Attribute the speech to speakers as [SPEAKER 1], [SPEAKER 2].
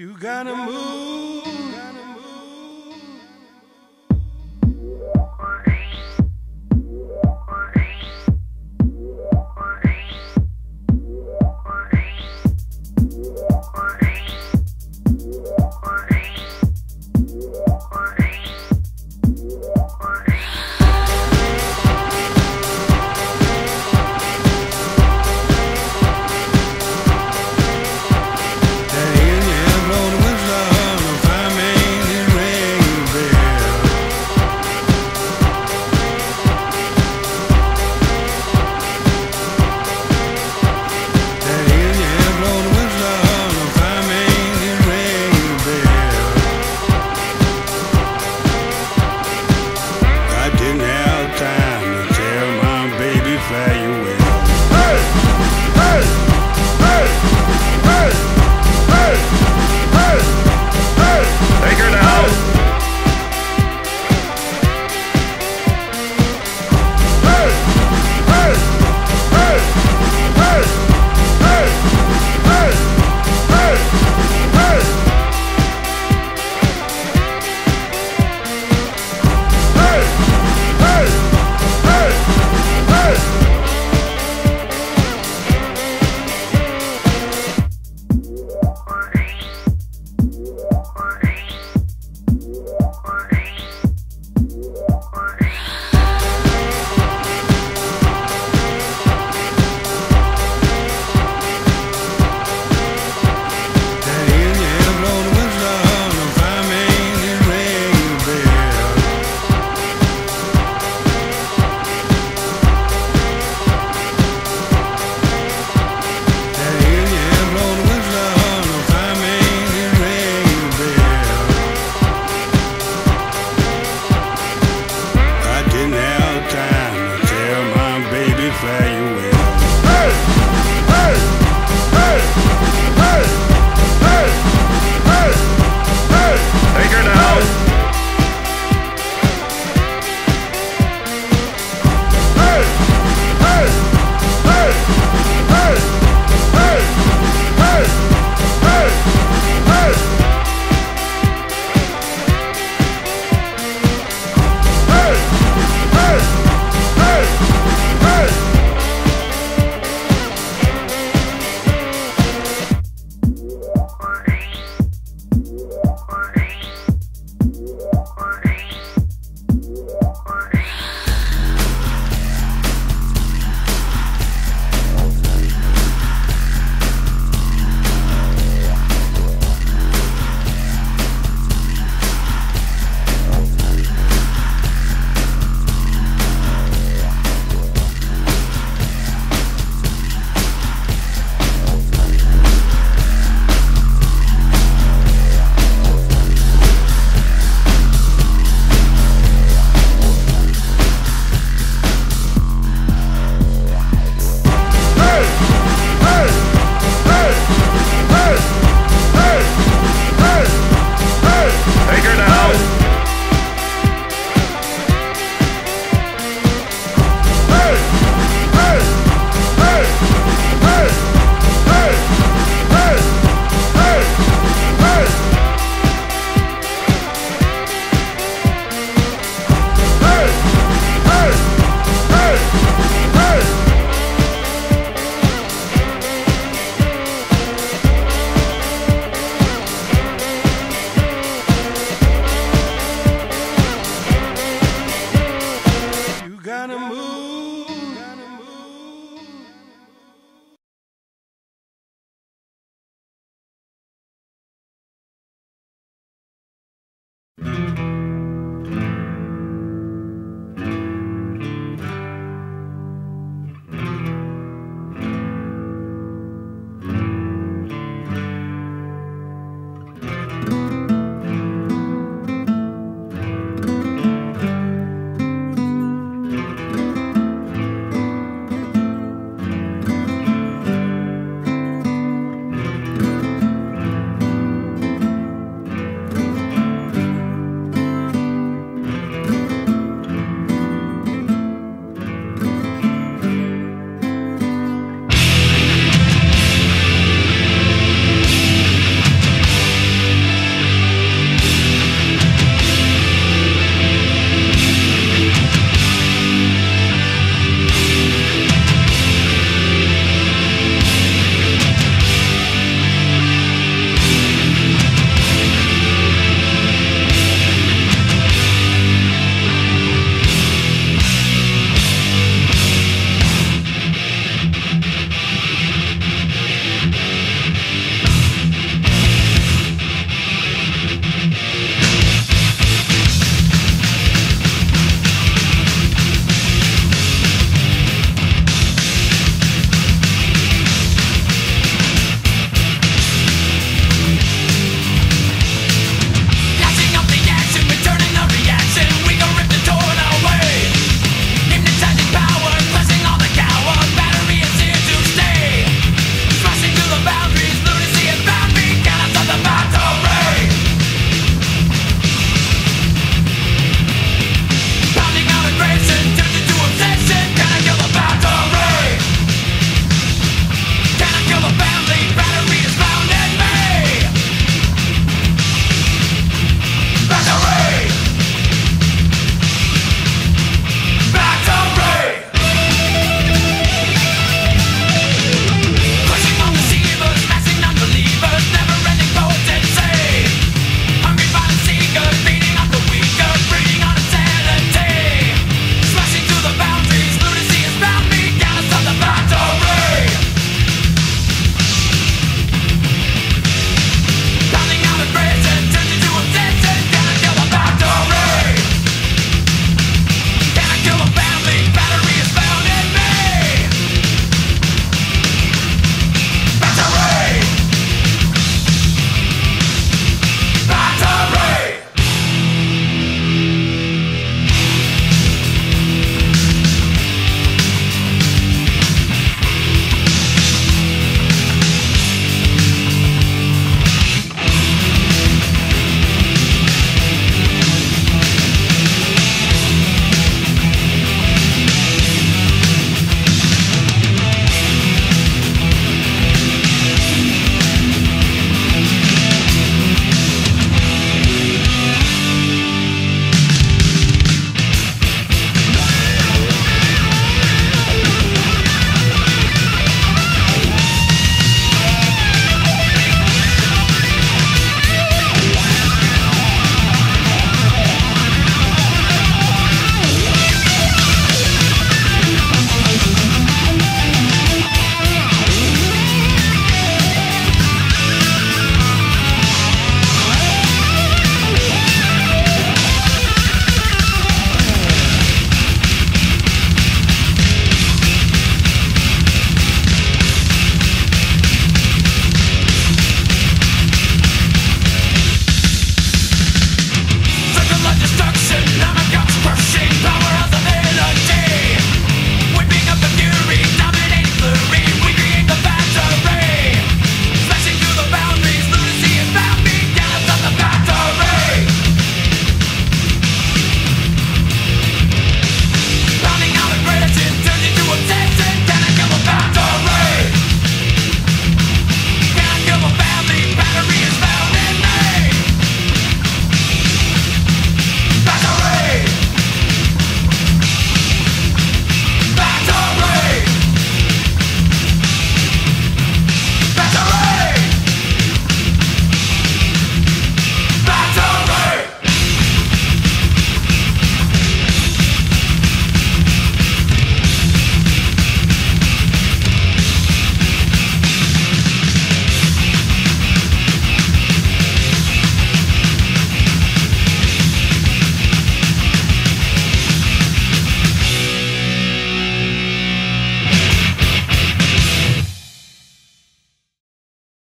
[SPEAKER 1] You gotta move. move.